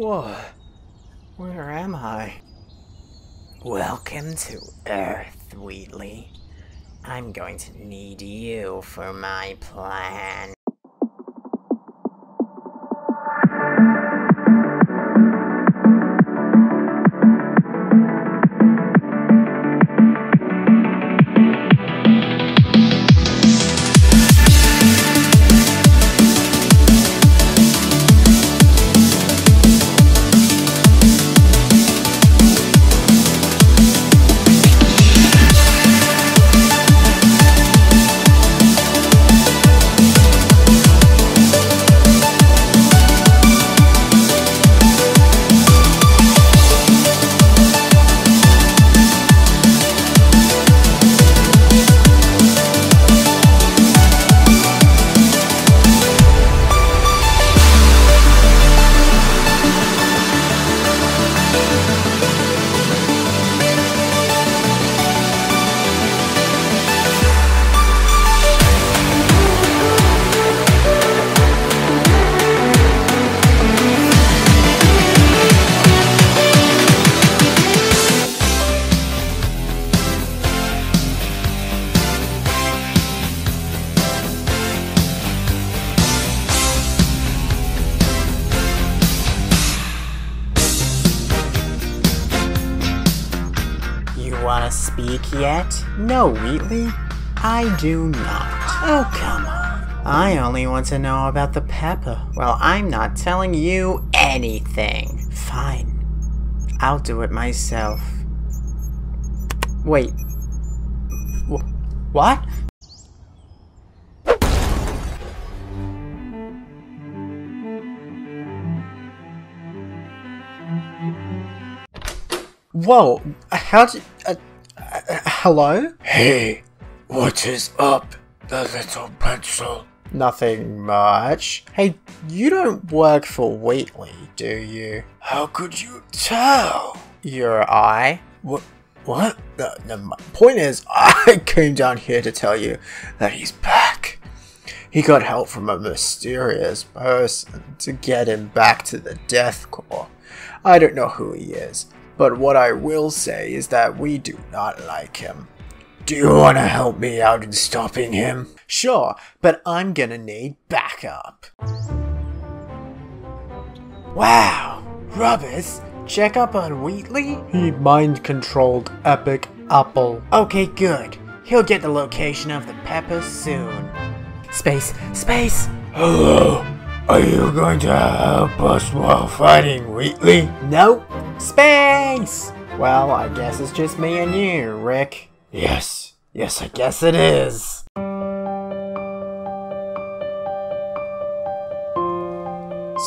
Whoa. Where am I? Welcome to Earth, Wheatley. I'm going to need you for my plan. Wanna yet? No, Wheatley. I do not. Oh, come on. I only want to know about the pepper. Well, I'm not telling you anything. Fine. I'll do it myself. Wait. Wh- what? Whoa, how'd you. Hello? Hey, what is up, the little pencil? Nothing much. Hey, you don't work for Wheatley, do you? How could you tell? Your eye? What? What? The, point is, I came down here to tell you that he's back. He got help from a mysterious person to get him back to the Death Core. I don't know who he is, but what I will say is that we do not like him. Do you want to help me out in stopping him? Sure, but I'm gonna need backup. Wow, Rubbis, Check up on Wheatley? he mind controlled Epic Apple. Okay, good. He'll get the location of the pepper soon. Space, space! Hello, are you going to help us while fighting Wheatley? Nope. Space! Well, I guess it's just me and you, Rick. Yes, yes, I guess it is.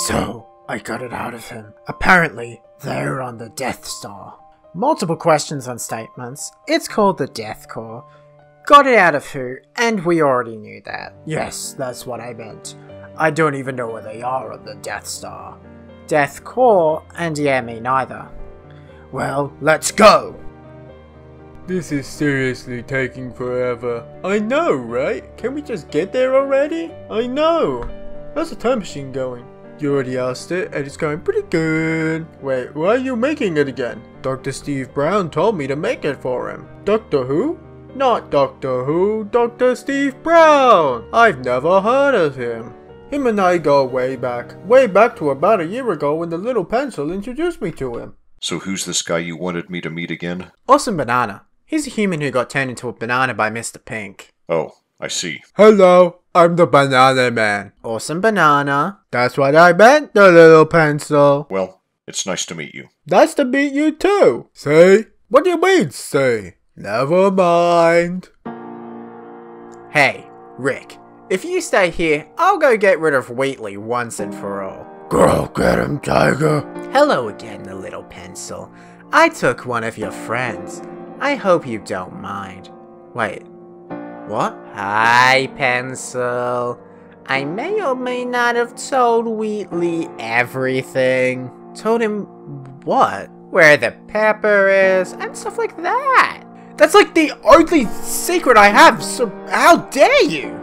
So, I got it out of him. Apparently, they're on the Death Star. Multiple questions on statements. It's called the Death Core. Got it out of who, and we already knew that. Yes, that's what I meant. I don't even know where they are on the Death Star. Death Core, and yeah, me neither. Well, let's go! This is seriously taking forever. I know, right? Can we just get there already? I know. How's the time machine going? You already asked it, and it's going pretty good. Wait, why are you making it again? Dr. Steve Brown told me to make it for him. Doctor Who? Not Doctor Who, Dr. Steve Brown! I've never heard of him. Him and I go way back. Way back to about a year ago when the little pencil introduced me to him. So who's this guy you wanted me to meet again? Awesome Banana. He's a human who got turned into a banana by Mr. Pink. Oh, I see. Hello, I'm the Banana Man. Awesome Banana. That's what I meant, the little pencil. Well, it's nice to meet you. That's to beat you too. Say? What do you mean, say? Never mind. Hey, Rick. If you stay here, I'll go get rid of Wheatley once and for all. Girl, get him, Tiger! Hello again, the little pencil. I took one of your friends. I hope you don't mind. Wait. What? Hi, pencil. I may or may not have told Wheatley everything. Told him what? Where the pepper is, and stuff like that. That's like the only secret I have, so how dare you?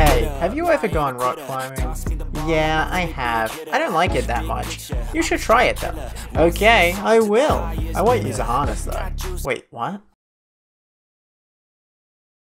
Hey, have you ever gone rock climbing? Yeah, I have. I don't like it that much. You should try it though. Okay, I will. I won't use a harness though. Wait, what?